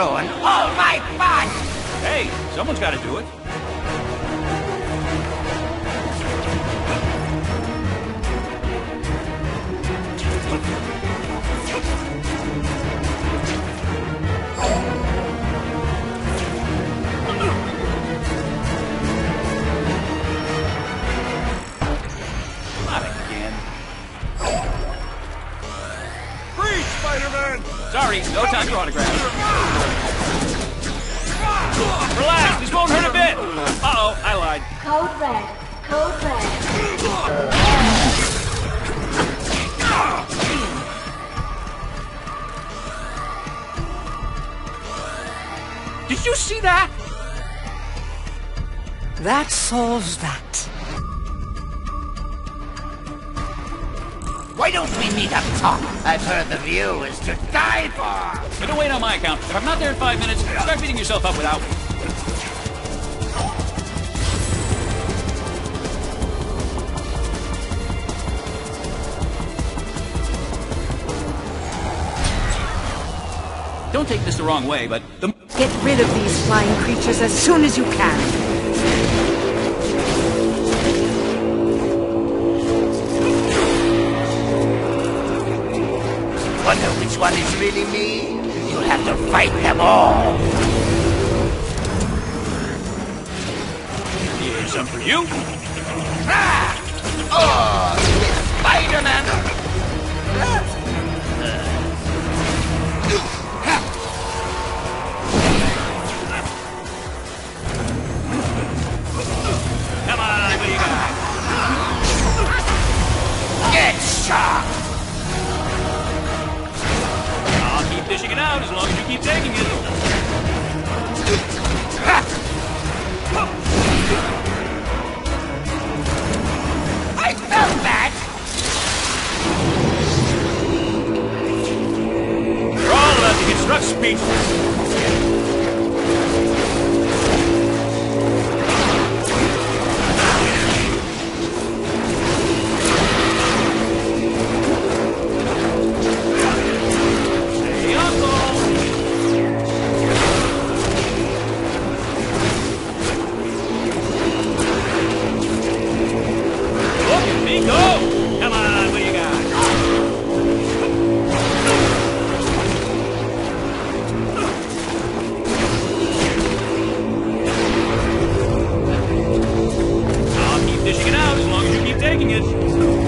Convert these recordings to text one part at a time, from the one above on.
ruin all my fun! Hey, someone's got to do it. Not Sorry, no time for autographs. Relax, this won't hurt a bit. Uh-oh, I lied. Code red. Code red. Did you see that? That solves that. Why don't we meet up top? I've heard the view is to die for! But don't wait on my account. If I'm not there in five minutes, start beating yourself up without me. Don't take this the wrong way, but the Get rid of these flying creatures as soon as you can. Wonder which one is really me? You'll have to fight them all! here's some for you. Ah! Oh, Spider-Man! Come on, what do you got? Get shot! Out as long as you keep taking it. As you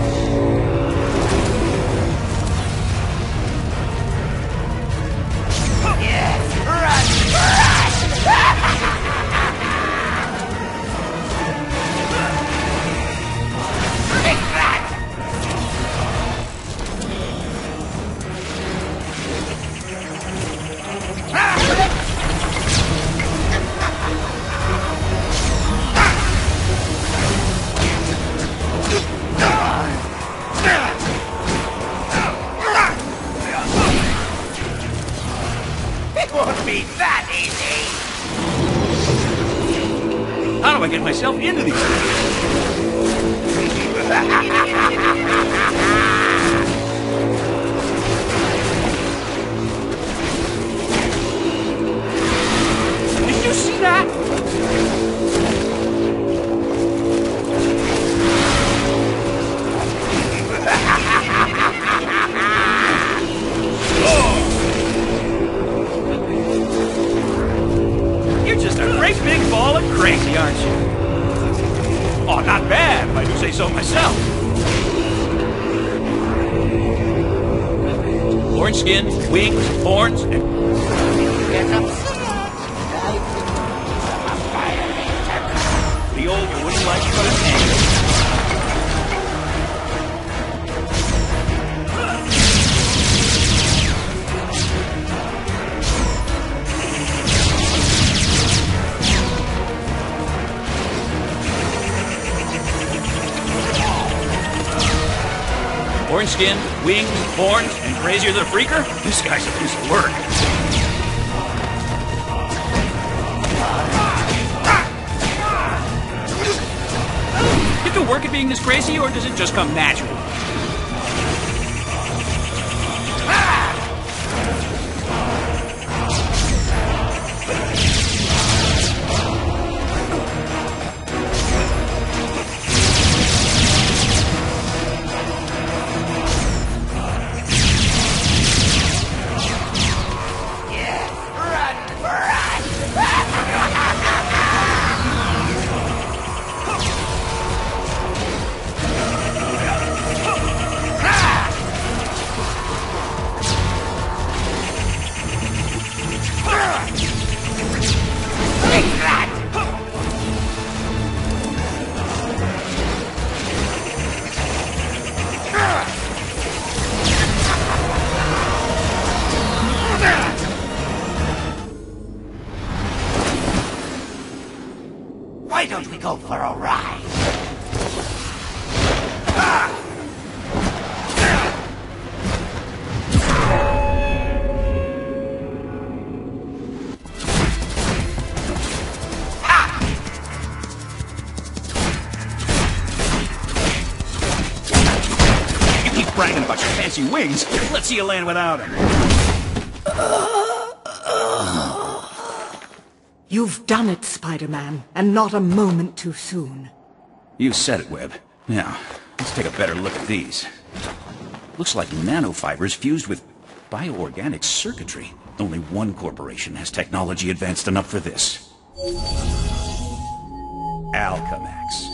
be that easy! How do I get myself into these things? myself. Orange skin, wings, horns, and the old wouldn't like but an Skin, wings, horns, and crazier than a freaker? This guy's a piece of work. Get to work at being this crazy, or does it just come natural? Why don't we go for a ride? You keep bragging about your fancy wings. Let's see you land without them. Uh, uh, uh. You've done it, Spider-Man, and not a moment too soon. You said it, Webb. Now, let's take a better look at these. Looks like nanofibers fused with bioorganic circuitry. Only one corporation has technology advanced enough for this. Alchemax.